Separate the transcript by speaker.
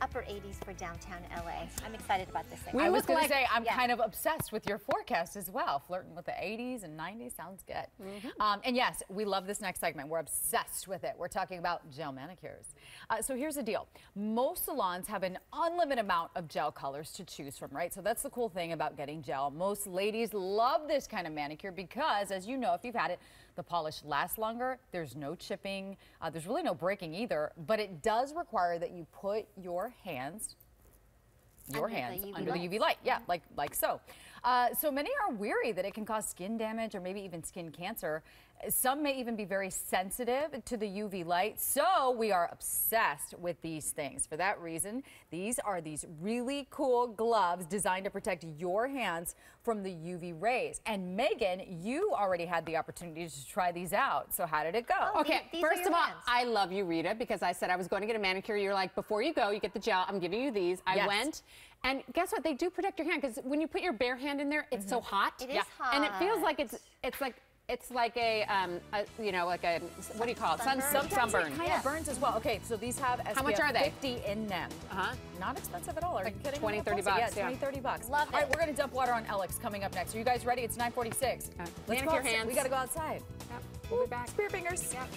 Speaker 1: upper 80s for downtown LA. I'm excited about this thing.
Speaker 2: We I was going
Speaker 3: like,
Speaker 2: to say, I'm
Speaker 1: yeah.
Speaker 2: kind of obsessed with your forecast as well. Flirting with the 80s and 90s sounds good.
Speaker 3: Mm-hmm.
Speaker 2: Um, and yes, we love this next segment. We're obsessed with it. We're talking about gel manicures. Uh, so here's the deal. Most salons have an unlimited amount of gel colors to choose from, right? So that's the cool thing about getting gel. Most ladies love this kind of manicure because, as you know, if you've had it, the polish lasts longer. There's no chipping. Uh, there's really no breaking either. But it does require that you put your hands your hands under the. UV light. Yeah, like like so. Uh, so many are weary that it can cause skin damage or maybe even skin cancer. Some may even be very sensitive to the UV light. So we are obsessed with these things. For that reason, these are these really cool gloves designed to protect your hands from the UV rays. And Megan, you already had the opportunity to try these out. So how did it go?
Speaker 1: Oh,
Speaker 3: Okay,
Speaker 1: These are
Speaker 3: first
Speaker 1: your
Speaker 3: of all,
Speaker 1: hands.
Speaker 3: I love you, Rita, because I said I was going to get a manicure. You're like, before you go, you get the gel. I'm giving you these. I
Speaker 2: Yes.
Speaker 3: went. And guess what? They do protect your hand because when you put your bare hand in there, it's so hot.
Speaker 1: It is
Speaker 3: And it feels like it's it's like it's like a, um, a you know like a what do you call it? Sun,
Speaker 1: Sunburn?
Speaker 3: sun,
Speaker 2: Sometimes
Speaker 3: sunburn.
Speaker 2: it kind
Speaker 1: Yeah.
Speaker 2: of burns as well. Okay, so these have SPF
Speaker 3: How much are they?
Speaker 2: 50 in them.
Speaker 3: Uh-huh.
Speaker 2: Not expensive at all. Are
Speaker 3: Like
Speaker 2: you kidding?
Speaker 3: 20,
Speaker 2: me?
Speaker 3: 30 bucks, yeah.
Speaker 2: 20, 30 bucks.
Speaker 1: Love
Speaker 2: All right,
Speaker 1: it.
Speaker 2: we're going to dump water on Alex coming up next. Are you guys ready? It's 946.
Speaker 3: Okay.
Speaker 2: Let's
Speaker 3: Manicure
Speaker 2: go outside.
Speaker 3: hands.
Speaker 2: We got to go outside.
Speaker 3: Yep, we'll be back.
Speaker 2: Spear fingers.
Speaker 3: Yep.